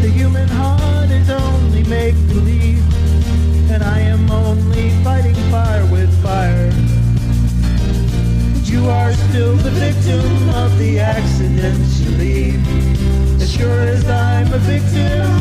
The human heart is only make-believe And I am only fighting fire with fire. You are still the victim of the accidents you leave. As sure as I'm a victim